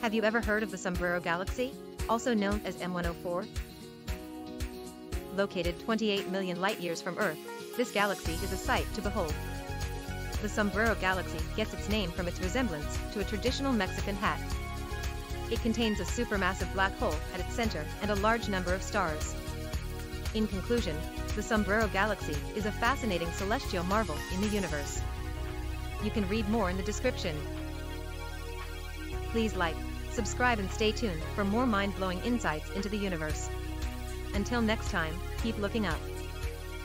Have you ever heard of the Sombrero Galaxy, also known as M104? Located 28 million light-years from Earth, this galaxy is a sight to behold. The Sombrero Galaxy gets its name from its resemblance to a traditional Mexican hat. It contains a supermassive black hole at its center and a large number of stars. In conclusion, the Sombrero Galaxy is a fascinating celestial marvel in the universe. You can read more in the description. Please like, subscribe and stay tuned for more mind-blowing insights into the universe. Until next time, keep looking up.